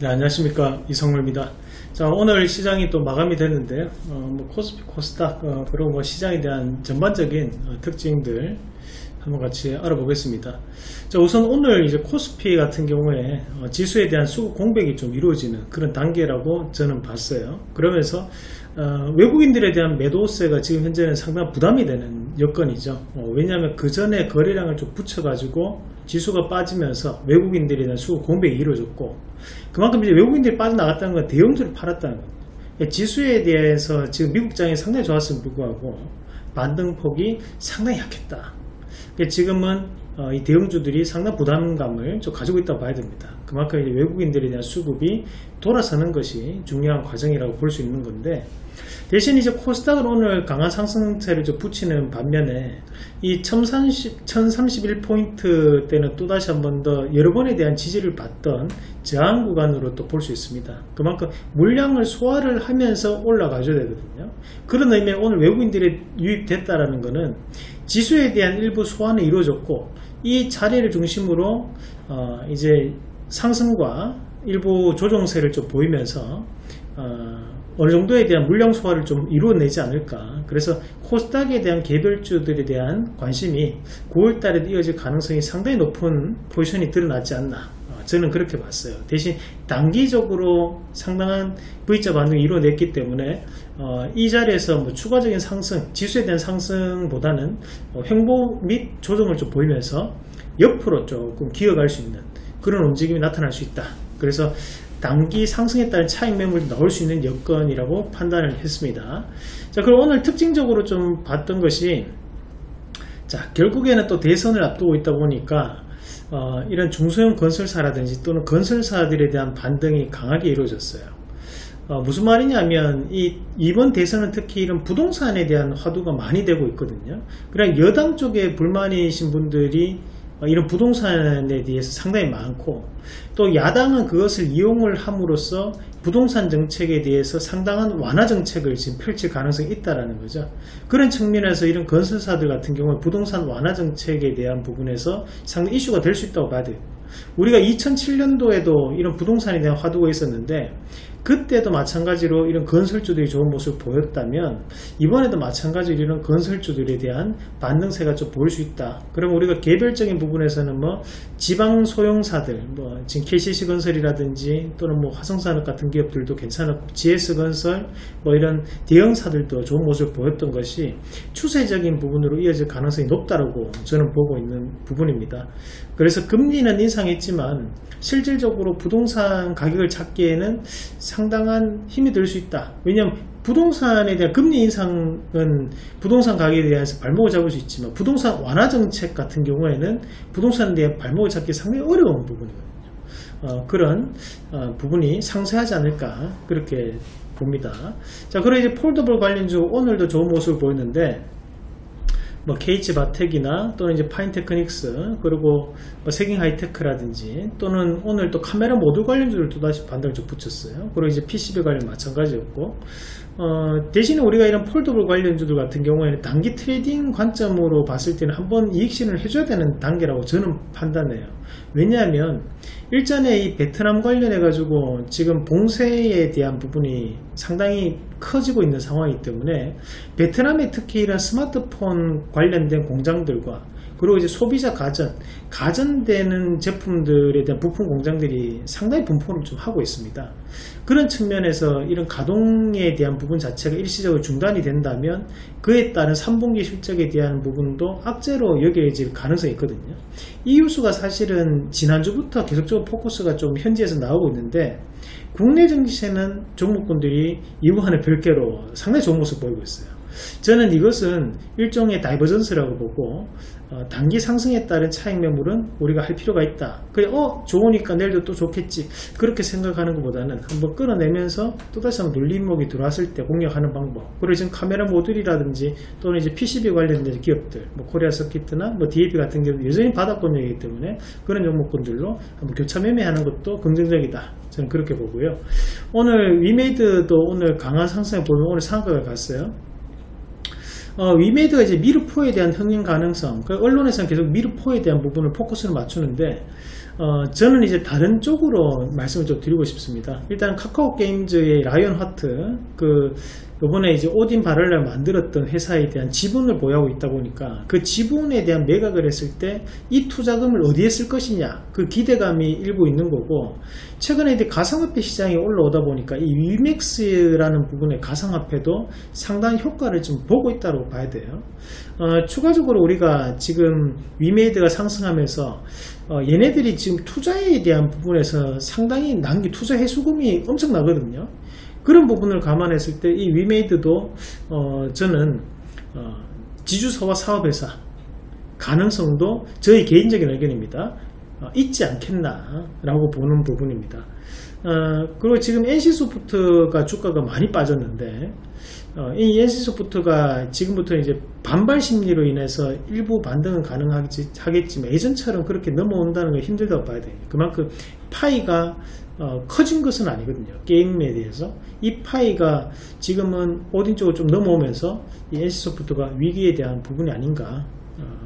네, 안녕하십니까 이성물입니다. 자 오늘 시장이 또 마감이 됐는데요. 어, 뭐 코스피, 코스닥 어, 그리고 뭐 시장에 대한 전반적인 어, 특징들 한번 같이 알아보겠습니다. 자 우선 오늘 이제 코스피 같은 경우에 어, 지수에 대한 수급 공백이 좀 이루어지는 그런 단계라고 저는 봤어요. 그러면서 어, 외국인들에 대한 매도세가 지금 현재는 상당히 부담이 되는 여건이죠. 어, 왜냐하면 그 전에 거래량을 좀 붙여가지고 지수가 빠지면서 외국인들에 대한 수급 공백이 이루어졌고 그만큼 이제 외국인들이 빠져나갔다는 건 대형주를 팔았다는 겁니다. 그러니까 지수에 대해서 지금 미국장이 상당히 좋았음에도 불구하고 반등폭이 상당히 약했다. 그러니까 지금은 어, 이 대형주들이 상당 부담감을 좀 가지고 있다고 봐야 됩니다. 그만큼 이제 외국인들에 대한 수급이 돌아서는 것이 중요한 과정이라고 볼 수 있는 건데 대신 이제 코스닥은 오늘 강한 상승세를 좀 붙이는 반면에 이 1030, 1031포인트 때는 또다시 한 번 더 여러 번에 대한 지지를 받던 저항 구간으로 또 볼 수 있습니다. 그만큼 물량을 소화를 하면서 올라가줘야 되거든요. 그런 의미에 오늘 외국인들이 유입됐다라는 것은 지수에 대한 일부 소환이 이루어졌고 이 자리를 중심으로 어 이제 상승과 일부 조정세를 좀 보이면서 어 어느 정도에 대한 물량 소화를 좀 이루어내지 않을까. 그래서 코스닥에 대한 개별주들에 대한 관심이 9월달에 이어질 가능성이 상당히 높은 포지션이 드러나지 않나. 어, 저는 그렇게 봤어요. 대신 단기적으로 상당한 V자 반등이 이루어냈기 때문에 어, 이 자리에서 뭐 추가적인 상승, 지수에 대한 상승보다는 어, 횡보 및 조정을 좀 보이면서 옆으로 조금 기어갈 수 있는 그런 움직임이 나타날 수 있다. 그래서 단기 상승에 따른 차익 매물이 나올 수 있는 여건이라고 판단을 했습니다. 자, 그럼 오늘 특징적으로 좀 봤던 것이 자, 결국에는 또 대선을 앞두고 있다 보니까 어, 이런 중소형 건설사라든지 또는 건설사들에 대한 반등이 강하게 이루어졌어요. 어, 무슨 말이냐면 이 이번 대선은 특히 이런 부동산에 대한 화두가 많이 되고 있거든요. 그냥 여당 쪽에 불만이신 분들이 어, 이런 부동산에 대해서 상당히 많고 또 야당은 그것을 이용을 함으로써 부동산 정책에 대해서 상당한 완화 정책을 지금 펼칠 가능성이 있다라는 거죠. 그런 측면에서 이런 건설사들 같은 경우에 부동산 완화 정책에 대한 부분에서 상당히 이슈가 될 수 있다고 봐야 돼요. 우리가 2007년도에도 이런 부동산에 대한 화두가 있었는데 그때도 마찬가지로 이런 건설주들이 좋은 모습을 보였다면 이번에도 마찬가지로 이런 건설주들에 대한 반등세가 좀 보일 수 있다. 그럼 우리가 개별적인 부분에서는 뭐 지방 소형사들, 뭐 지금 KCC 건설이라든지 또는 뭐 화성산업 같은 기업들도 괜찮았고 GS 건설 뭐 이런 대형사들도 좋은 모습을 보였던 것이 추세적인 부분으로 이어질 가능성이 높다고 저는 보고 있는 부분입니다. 그래서 금리는 인상했지만 실질적으로 부동산 가격을 찾기에는 상당한 힘이 될수 있다. 왜냐하면 부동산에 대한 금리 인상은 부동산 가격에 대해서 발목을 잡을 수 있지만 부동산 완화 정책 같은 경우에는 부동산에 대한 발목을 잡기 상당히 어려운 부분이거든요. 어, 그런 어, 부분이 상쇄하지 않을까 그렇게 봅니다. 자, 그리고 이제 foldable 관련주 오늘도 좋은 모습을 보였는데 뭐 KH 바텍이나 또는 이제 파인테크닉스 그리고 뭐 세경하이테크라든지 또는 오늘 또 카메라 모듈 관련주를 또다시 반등을 좀 붙였어요. 그리고 이제 PCB 관련 마찬가지였고 어, 대신에 우리가 이런 foldable 관련주들 같은 경우에는 단기 trading 관점으로 봤을 때는 한번 이익 실현을 해줘야 되는 단계라고 저는 판단해요. 왜냐하면 일전에 이 베트남 관련해 가지고 지금 봉쇄에 대한 부분이 상당히 커지고 있는 상황이기 때문에 베트남에 특히 이런 스마트폰 관련된 공장들과 그리고 이제 소비자 가전, 가전되는 제품들에 대한 부품 공장들이 상당히 분포를 좀 하고 있습니다. 그런 측면에서 이런 가동에 대한 부분 자체가 일시적으로 중단이 된다면 그에 따른 3분기 실적에 대한 부분도 악재로 여겨질 가능성이 있거든요. 이 뉴스가 사실은 지난주부터 계속적으로 포커스가 좀 현지에서 나오고 있는데 국내 증시에는 종목군들이 이 부분하고 별개로 상당히 좋은 모습 보이고 있어요. 저는 이것은 일종의 divergence라고 보고 어, 단기 상승에 따른 차익 매물은 우리가 할 필요가 있다. 그래, 어, 좋으니까 내일도 또 좋겠지. 그렇게 생각하는 것보다는 한번 끊어내면서 또다시 한번 눌림목이 들어왔을 때 공략하는 방법. 그리고 지금 카메라 모듈이라든지 또는 이제 PCB 관련된 기업들, 뭐 코리아 서킷이나 뭐 DAP 같은 경우 여전히 바닥권역이기 때문에 그런 종목군들로 한번 교차 매매하는 것도 긍정적이다. 저는 그렇게 보고요. 오늘 위메이드도 오늘 강한 상승에 보면 오늘 상한가 갔어요. 어, 위메이드가 이제 미르포에 대한 흥행 가능성, 그 언론에서는 계속 미르포에 대한 부분을 포커스를 맞추는데, 어, 저는 이제 다른 쪽으로 말씀을 좀 드리고 싶습니다. 일단 카카오 게임즈의 라이언 하트, 그, 요번에 이제 오딘 바렐라 만들었던 회사에 대한 지분을 보유하고 있다 보니까 그 지분에 대한 매각을 했을 때 이 투자금을 어디에 쓸 것이냐 그 기대감이 일부 있는 거고 최근에 이제 가상화폐 시장이 올라오다 보니까 이 위맥스라는 부분의 가상화폐도 상당히 효과를 좀 보고 있다고 봐야 돼요. 어, 추가적으로 우리가 지금 위메이드가 상승하면서 어, 얘네들이 지금 투자에 대한 부분에서 상당히 난기 투자 해수금이 엄청나거든요. 그런 부분을 감안했을 때 이 위메이드도 어, 저는 어, 지주사와 사업회사 가능성도 저희 개인적인 의견입니다. 어, 있지 않겠나라고 보는 부분입니다. 어, 그리고 지금 NC소프트가 주가가 많이 빠졌는데 어, 이 NC소프트가 지금부터 이제 반발 심리로 인해서 일부 반등은 가능하겠지만 예전처럼 그렇게 넘어온다는 건 힘들다고 봐야 돼요. 그만큼 파이가 어, 커진 것은 아니거든요. 게임에 대해서. 이 파이가 지금은 오딘 쪽으로 좀 넘어오면서 이 NC소프트가 위기에 대한 부분이 아닌가 어,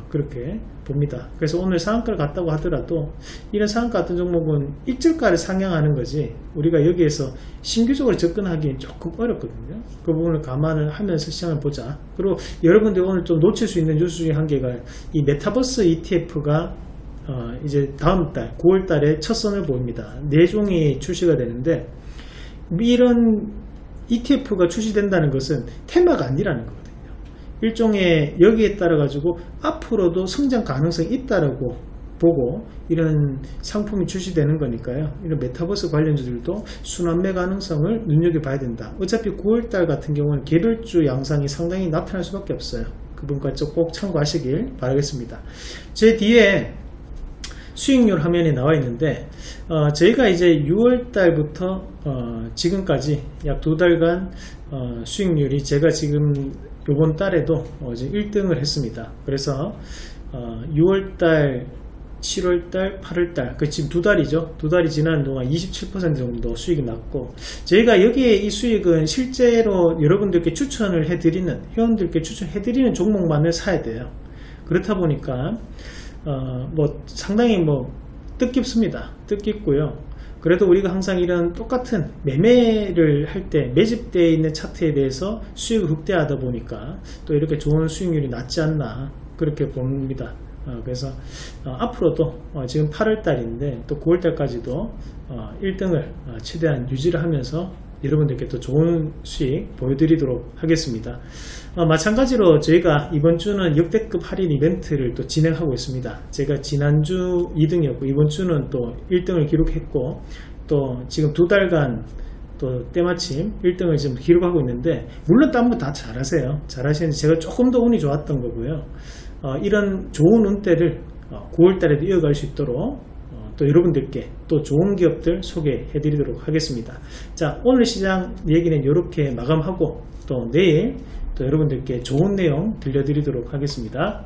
그렇게 봅니다. 그래서 오늘 상한가를 갔다고 하더라도 이런 상한가 같은 종목은 일절가를 상향하는 거지 우리가 여기에서 신규적으로 접근하기는 조금 어렵거든요. 그 부분을 감안을 하면서 시장을 보자. 그리고 여러분들 오늘 좀 놓칠 수 있는 뉴스 중에 한 개가 이 메타버스 ETF가 어 이제 다음 달 9월 달에 첫 선을 보입니다. 네 종이 출시가 되는데 이런 ETF가 출시된다는 것은 테마가 아니라는 거거든요. 일종의 여기에 따라 가지고 앞으로도 성장 가능성이 있다라고 보고 이런 상품이 출시되는 거니까요. 이런 메타버스 관련주들도 순환매 가능성을 눈여겨봐야 된다. 어차피 9월달 같은 경우는 개별주 양상이 상당히 나타날 수밖에 없어요. 그 부분까지 꼭 참고하시길 바라겠습니다. 제 뒤에 수익률 화면이 나와 있는데 어, 저희가 이제 6월 달부터 어, 지금까지 약 두 달간 어, 수익률이 제가 지금 이번 달에도 어, 이제 1등을 했습니다. 그래서 6월 달 7월달, 8월달, 그 지금 두 달이죠. 두 달이 지난 동안 27% 정도 수익이 났고, 저희가 여기에 이 수익은 실제로 여러분들께 추천을 해드리는, 회원들께 추천해드리는 종목만을 사야 돼요. 그렇다 보니까, 어, 뭐 상당히 뭐 뜻깊습니다. 뜻깊고요. 그래도 우리가 항상 이런 똑같은 매매를 할 때 매집되어 있는 차트에 대해서 수익을 극대화하다 보니까 또 이렇게 좋은 수익률이 낮지 않나 그렇게 봅니다. 어, 그래서 어, 앞으로도 어, 지금 8월 달인데 또 9월 달까지도 1등을 최대한 유지를 하면서 여러분들께 또 좋은 수익 보여드리도록 하겠습니다. 어, 마찬가지로 저희가 이번 주는 역대급 할인 이벤트를 또 진행하고 있습니다. 제가 지난주 2등이었고 이번 주는 또 1등을 기록했고 또 지금 두 달간 또 때마침 1등을 지금 기록하고 있는데 물론 딴분다 잘하세요. 잘하시는데 제가 조금 더 운이 좋았던 거고요. 어, 이런 좋은 운대를 9월달에도 어, 이어갈 수 있도록 또 여러분들께 또 좋은 기업들 소개해 드리도록 하겠습니다. 자, 오늘 시장 얘기는 이렇게 마감하고 또 내일 또 여러분들께 좋은 내용 들려드리도록 하겠습니다.